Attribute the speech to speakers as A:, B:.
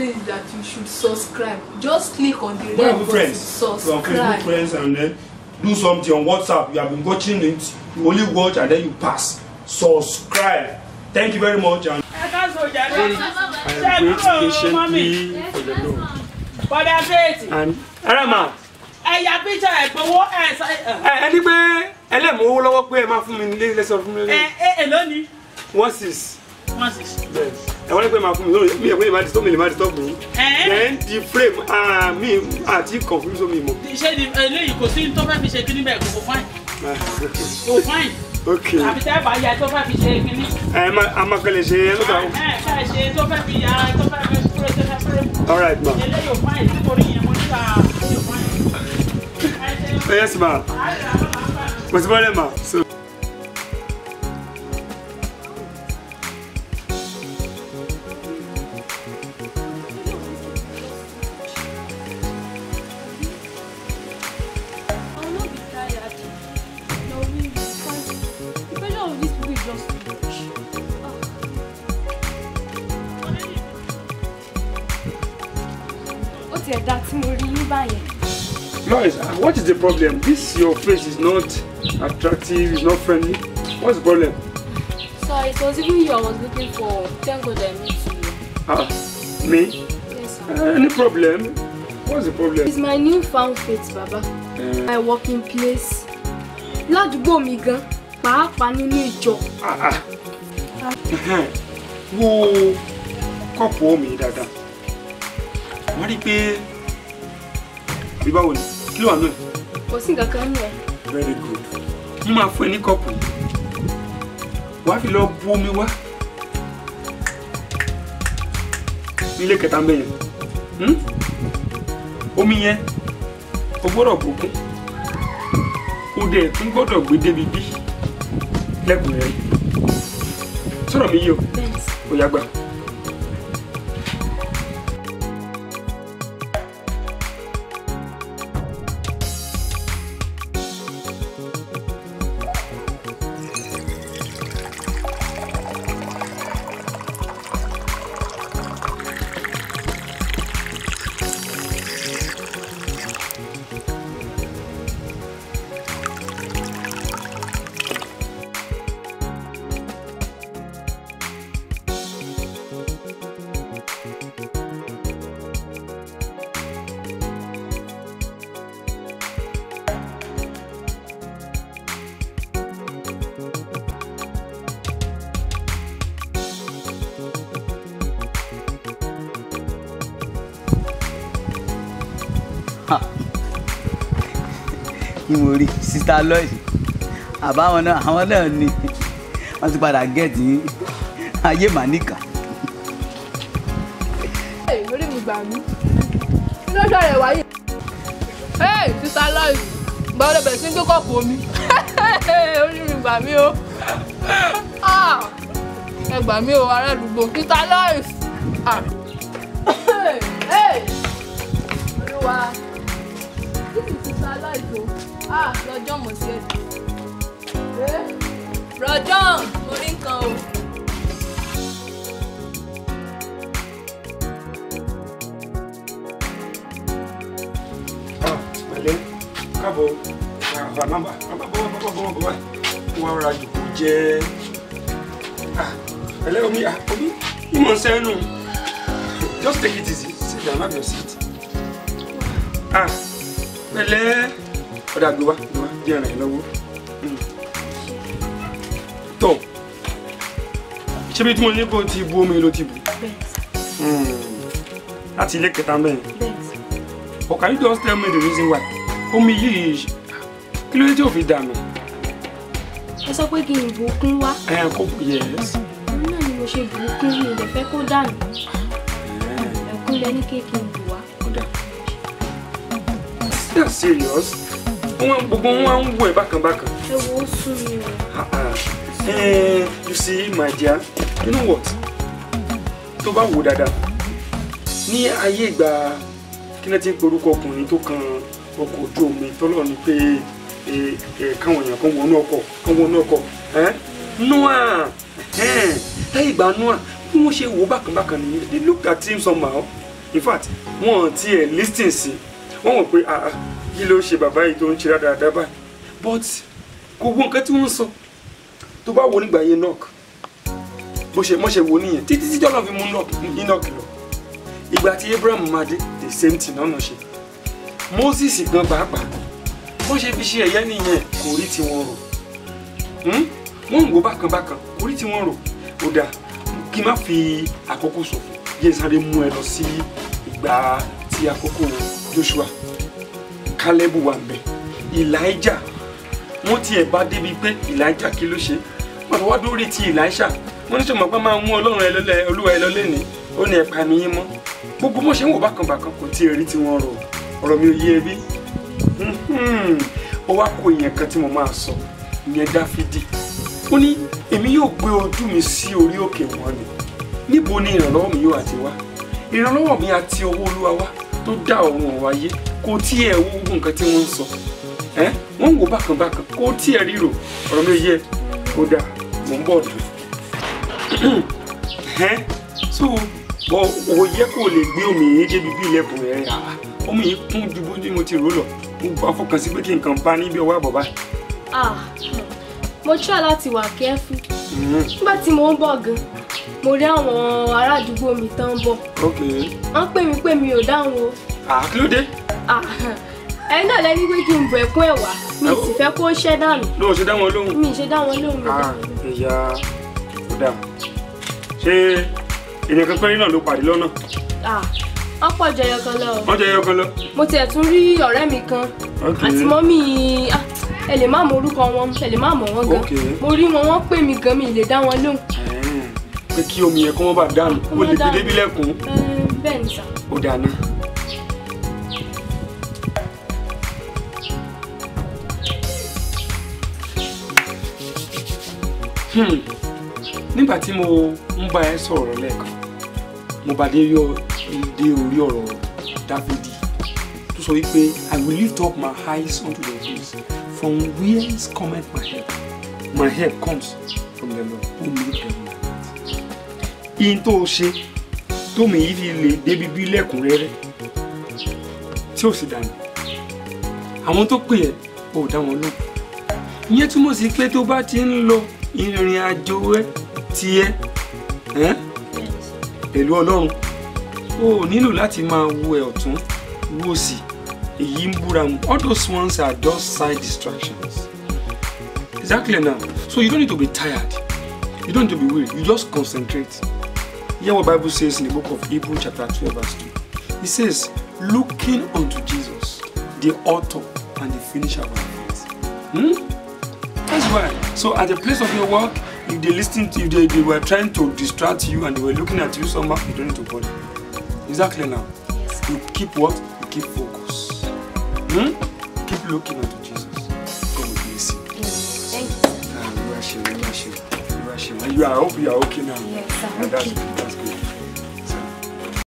A: What he's trying to say is that you should subscribe. Just click on the red
B: we
A: button.
B: friends, from Facebook
A: Subscribe.
B: friends, and then do something on WhatsApp. You have been watching it. You only watch and then you pass. Subscribe. Thank you very much. And
C: ẹ
D: I wait patiently for the Lord.
C: bọ́dà fèètì
D: And Arama,
C: ẹ̀yà píṣà ẹ̀gbọ́wọ́ ẹ̀ sọ ẹ̀
D: ẹ ẹni pé ẹlẹ́mú owó lọ́wọ́ pé ẹ máa fún mi nílé lẹ́sọ̀ fún mi
C: ẹ̀
D: lé
C: ẹ̀ èló ni
D: one six
C: sì
D: bẹ́ẹ̀ ẹ wọ́n ní pé máa fún mi lórí mi ẹ̀ pé máa disturb mi lè máa disturb mi. Then the frame ah, mi àti confuse mi mọ̀.
C: ṣé ni eléyìí kò sí tó fẹ́ fi ṣe kíní bẹ́ẹ̀ kò fáìn kò fáìn
D: ok.
C: Àbí tẹ́ bá ya tó fẹ́ fi ṣe kíní
D: ẹ má a máa kẹ́lẹ̀ ṣe ẹ lọ́dà
C: ẹ̀ ká ṣe tó fẹ́ fi ya tó fẹ́ fi kúrò tó fẹ́ fẹ́
D: all right ma.
C: eléyìí ò fáìn nítorí yẹn mo eléyìí ò ṣe
D: yes ma. Mo ti bọ́lẹ̀ ma.
E: Ah. Ó tiẹ̀ dá tí mo rí yín báyẹn.
D: Lois, ah, what is the problem? This your face is not attractive, it's not friendly. What's the problem?
E: So it was even you I was looking for. Thank God I met you.
D: Ah, me?
E: Yes, sir.
D: Uh, any problem? What's the problem?
E: It's my new found faith, Baba.
D: Uh,
E: My working place. Ládùúgbò mi gan, pàápàá nínú ìjọ.
D: ah, ah. Wo kọ́ọ̀pù omi dáadáa. Wọ́n rí i pé bí báwo ni? Kí ló wà náà?
E: Kò sí nǹkan kan nù ẹ̀.
D: Very good. Mo máa fún ẹ ní kọ́ọ̀pù. Wàá fi lọ bu omi wá. Nílé kẹta yẹn. Hmm? Omi yẹn, o gbọ́dọ̀ bùkún. O dẹ̀ tún gbọ́dọ̀ gbé débi bí lẹ́kùnrin rẹ̀. Sọ̀rọ̀ mi yìí o, ó yá gbà.
F: Kí mo rí sista Lois àbáwọn náà àwọn náà ni wọn ti padà gẹẹtì ayé màníkà.
A: Orí mi gbà mí. Ló ṣọ̀rọ̀ wáyé? Sister Lois, gbọ́dọ̀ lè bẹ̀rẹ̀ sí ń gbé kọ́ọ̀pù omi. Orí mi gbà mí o. Ah, Ẹ gbà mí o, ará àdúgbò. Sister Lois. Ah. Olúwa. Ah, lọ́jọ́ mọ̀ sí ẹ̀. Eh? Rọjọ́, mo rí nǹkan o.
D: Ah, pẹ̀lẹ́ káàbọ̀ àbá nọ́mbà nọ́mbà bọ́wọ́ bọ́wọ́ bọ́wọ́ bọ́wọ́ wọ́n ra jòkó jẹ́. Ah, pẹ̀lẹ́ omi ah, omi. Ìmọ̀ sẹ́nu just take it easy. Sit down have your seat. Ah pẹ̀lẹ́ ọ̀dà gbé wá gbé wá lọ́wọ́ tó ṣé bí tí mo ní kó ti bu omi ló ti bù láti ilé kẹta mẹ́rin. But can you just tell me the reason why? Omi yìí kí ló dé tí ò fi dànù?
E: ẹ sọ pé kí n bù ú kún wá.
D: Ẹ kò yes.
E: òun náà ni mo ṣe bù ú kún mi dẹ̀ fẹ́ kó dànù. ẹ̀kún lẹ ní kéèkì ń bù wá.
D: That's serious. Gbogbo wọn ń wọ ẹ̀ bákan bákan.
E: ẹ wo sún mi o.
D: You see my dear, you know what? Tó bá wò dáadáa, ní ayé ìgbà kí náà ti ń porúkọ ọkùnrin tó kan ọkọ̀ ojú omi tọ́lọ̀ ni pé káwọn èèyàn kan wọnú ọkọ̀ kan wọnú ọkọ̀. Eh? Eh, láyé ìgbà Noah bí wọ́n ṣe wò bákanbákan nìyẹn they looked at him somehow in fact wọ́n ti ẹ̀ listen sí wọ́n mọ̀ pé ah ah kí ló ṣe bàbá yìí tó ń ṣe dáadáa báyìí? But wo nǹkan tí wọ́n sọ. Tó bá wo nígbà yẹn knock. Bó ṣe mọ́ṣe wo nìyẹn. Títí tí jọ́nà fi mú enoch lọ. Ìgbà tí abraham máa dé the same thing náà ṣe. Moses gan pàápàá bó ṣe fi ṣe ẹ̀yẹ nìyẹn kò rí tiwọn rò. Hmm? wọ́n ń wo bákan bákan kò rí tiwọn rò. Ó dáa kí n má fi àkókò ṣòfò yẹn sáré mú ẹ lọ sí ìgbà tí àkókò joshua caleb wà bẹ. Elijah wọ́n tiẹ̀ bá débi pé elijah kí ló ṣe? Fi wá dórí ti elisha wọ́n ní sọ̀mọ́ pé máa mú ọlọ́run ẹ lọ́lẹ̀ olúwa ẹ lọ́lẹ̀ ní ó ní ẹ̀pà mi yín mọ́. Gbogbo bó ṣe ń wò bákan bákan kò tí ì rí tiwọn rò. Ọ̀rọ̀ mi ò yé e bí. Mhm. ó wá kó ìyẹn kan tí mo máa sọ ìyẹn dáfídì. Ó ní èmi yóò gbé ojú mi sí orí òkè wọn ni. Níbo ni ìrànlọ́wọ́ mi yóò àti wá? Ìrànlọ́wọ́ mi àti ọwọ́ olúwa wá tó dá ọ̀run ọ̀rọ̀ ayé kò tiẹ̀ wo gbogbo nǹkan tí wọ́n ń sọ. Ẹ́ wọ́n ń wò bákan bákan kò tiẹ̀ ríro. Ọ̀rọ̀ mi yé kó dáa mò ń bọ̀ dùn ẹ́ so ò yẹ kó lè gbé omi yìí débi bí ilẹ̀kùn rẹ̀ rà omi yìí kún ju bó ní mo ti rò lọ. Mo gbà fọkàn sí pé kí nǹkan bá níbi ọwọ́ àbọ̀ báyìí.
E: ah mo try láti wà kẹ́fù nígbà tí mo ń bọ̀ gan mo rí àwọn ará àdúgbò mi tán bọ̀.
D: Ok.
E: Wọ́n pè mí pé mi ò dáhùn o.
D: Àkílódé
E: Ah, ẹ̀yin náà lẹ́ni pé kí n bọ̀ ẹ̀kún ẹ̀wà mi sì fẹ́ kó ṣẹ́ dànù.
D: Lóò ṣe dá wọn lóhùn.
E: mi ì ṣe dá wọn lóhùn. Ò
D: ìyá ó dà. Ṣé èèyàn kan pẹ́rín náà ló pàdé lọ́nà?
E: Ah, wọ́n pọ̀ jẹyọ kan lọ.
D: Wọ́n jẹ́ ẹyọ kan lọ.
E: mo tiẹ̀ tún rí ọ̀rẹ́ mi kan. Àti mọ́mí ah, ẹ lè má mọ orúkọ wọn ẹ lè má mọ wọn gan. Mo rí wọn wọ́n pè mí gan mi lè dá wọn lóhùn
D: pé kí omi yẹn kó wọ́n bá dànù
E: Kó
D: lè gbé débi lẹ́kùn
E: bẹ́ẹ̀ ni sà.
D: ó dáná. Hmm. nígbà tí mo ń bá ẹ sọ̀rọ̀ lẹ́ẹ̀kan mo bá dé orí ọ̀rọ̀ dáfídì tó sọ wípé i will lift up my eyes unto the hills from whence cometh my help my help comes from the lord who made heaven and earth. Ìyìn tó o ṣe tómi yìí fi lè débi bí lẹ́kùnrẹ́rẹ́ tí ò sì dànù àwọn tó pè ẹ́ ò dá wọn lóhùn. Ìyẹn túmọ̀ sí pé tó bá ti ń lọ ìrìn àjò ẹ tiẹ̀ pẹ̀lú ọlọ́run o nílò láti máa wo ẹ̀ ọ̀tún wo sí èyí ń búra mu. All those ones are just side distractions. Exactly now. So you don't need to be tired. You don't need to be weary. You just concentrate hear what bible says in the book of hebrew chapter twelve verse two it says looking unto jesus the author and the finisher of our faith. Hmm? that's why. So at the place of your work if they lis ten to if they, they were trying to distract you and they were looking at you somehow you don't need to bother. Exactly now? You keep what? You keep focus. Hmm? keep looking unto sure you are I hope you are okay now
E: Yes,
D: that's
E: Okay.
D: good that's